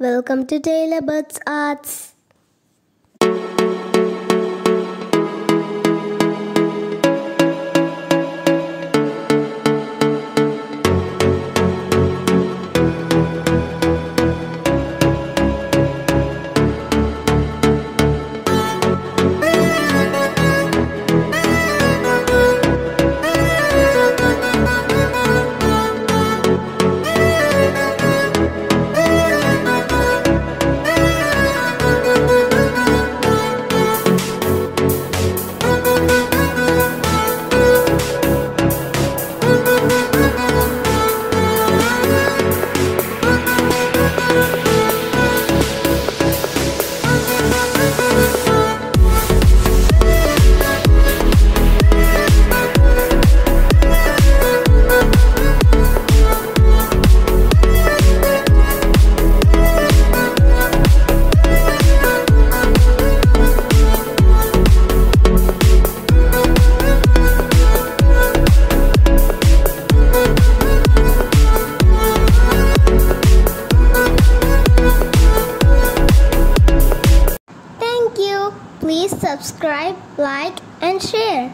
Welcome to Taylor Buds Arts. Please subscribe, like, and share.